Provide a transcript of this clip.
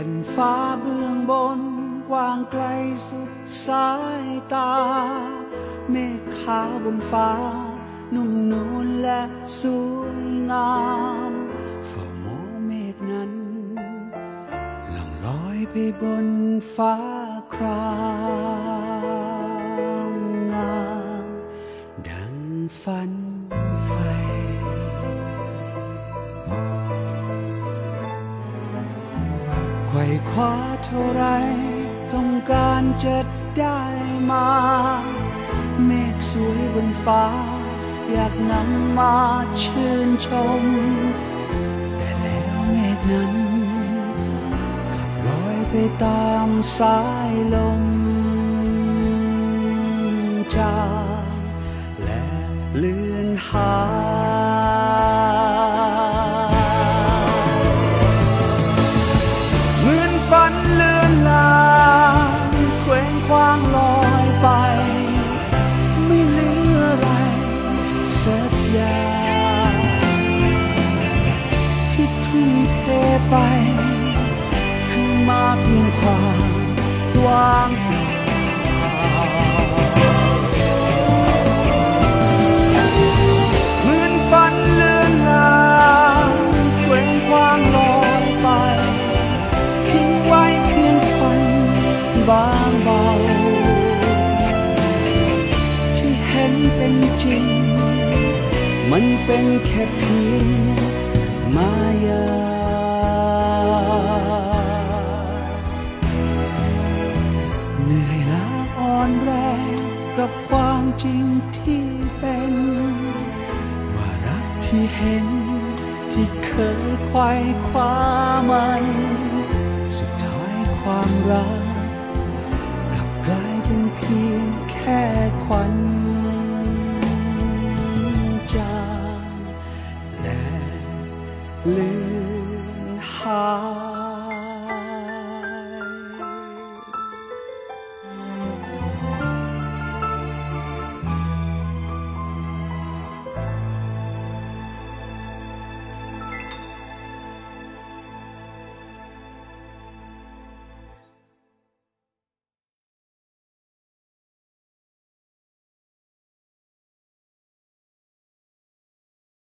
ผ่นฟ้าเบื้องบน กว้างไกลสุดสายตา เมฆขาวบนฟ้า นุ่มนวลและสวยงามเฝ้ามองเมฆนั้นล่องลอยไปบนฟ้าครามงามดังฝัน ไขว่คว้าเท่าไร ต้องการจะได้มา เมฆสวยบนฟ้า อยากนำมาชื่นชม แต่แล้วเมฆนั้นกลับลอยไปตามสายลมจางและเลือนหายางเปล่าเหมือนฝันเลือนลางเคว้งคว้างลอยไป ทิ้งไว้เพียงควันบางเบา ที่เห็นเป็นจริง มันเป็นแค่เพียงมายา อนแรงกับความจริงที่เป็น ว่ารักที่เห็นที่เคยควายคว้ามัน สุดท้ายความรักกลับกลายเป็นเพียงแค่ควันจางและลืม